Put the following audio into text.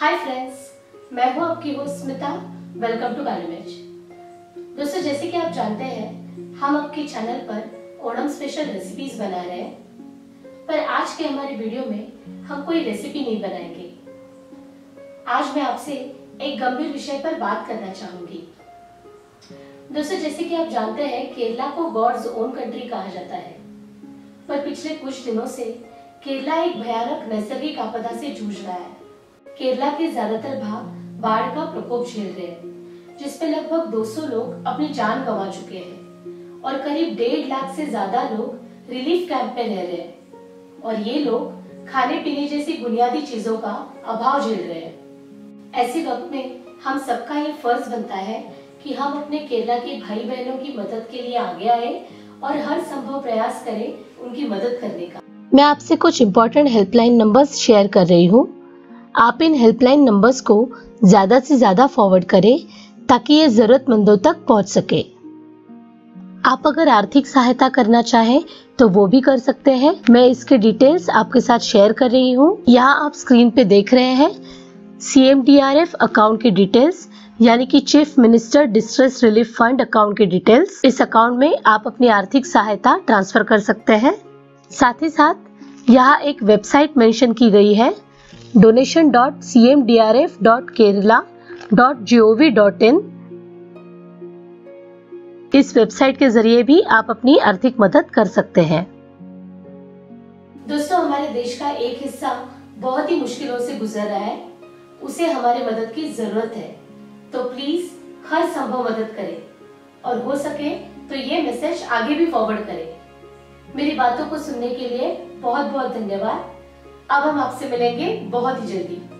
Hi friends मैं हूँ आपकी होस्ट स्मिता। वेलकम टू कालीमेज दोस्तों, जैसे कि आप जानते हैं, हम आपके चैनल पर ओणम स्पेशल रेसिपीज़ बना रहे हैं। पर आज के हमारे वीडियो में हम कोई रेसिपी नहीं बनाएँगे। आज मैं आपसे एक गंभीर विषय पर बात करना चाहूँगी। दोस्तों, जैसे कि आप जानते हैं, केरला को गॉड्स ओन कंट्री कहा जाता है। पर पिछले कुछ दिनों से केरला एक भयानक नैसर्गिक आपदा से जूझ रहा है। केरला के ज़्यादातर भाग बाढ़ का प्रकोप झेल रहे हैं जिसमें लगभग 200 लोग अपनी जान गंवा चुके हैं और करीब डेढ़ लाख से ज़्यादा लोग रिलीफ कैंप में रह रहे हैं और ये लोग खाने पीने जैसी बुनियादी चीज़ों का अभाव झेल रहे हैं। ऐसे वक्त में हम सबका ये फ़र्ज़ बनता है कि हम अपने केरला के भाई बहनों की मदद के लिए आगे आए और हर संभव प्रयास करें उनकी मदद करने का। मैं आपसे कुछ इम्पोर्टेंट हेल्पलाइन नंबर्स शेयर कर रही हूँ। आप इन हेल्पलाइन नंबर्स को ज़्यादा से ज़्यादा फॉरवर्ड करें, ताकि ये ज़रूरतमंदों तक पहुँच सके। आप अगर आर्थिक सहायता करना चाहें तो वो भी कर सकते हैं। मैं इसके डिटेल्स आपके साथ शेयर कर रही हूँ। यहाँ आप स्क्रीन पे देख रहे हैं सी अकाउंट की डिटेल्स यानी कि chief minister distress relief fund account की डिटेल्स इस अकाउंट में आप अपनी आर्थिक सहायता ट्रांसफ़र कर सकते हैं। साथ ही साथ, यहाँ एक वेबसाइट मेंशन की गई है। Donation dot C M D R F dot Kerala dot G O V dot in इस वेबसाइट के ज़रिए भी आप अपनी आर्थिक मदद कर सकते हैं। दोस्तों, हमारे देश का एक हिस्सा बहुत ही मुश्किलों से गुजर रहा है। उसे हमारे मदद की ज़रूरत है। तो प्लीज़ हर संभव मदद करें। और हो सके तो ये मैसेज आगे भी फॉरवर्ड करें। मेरी बातों को सुनने के लिए बहुत बहुत धन्यवाद। अब हम आपसे मिलेंगे बहुत ही जल्दी।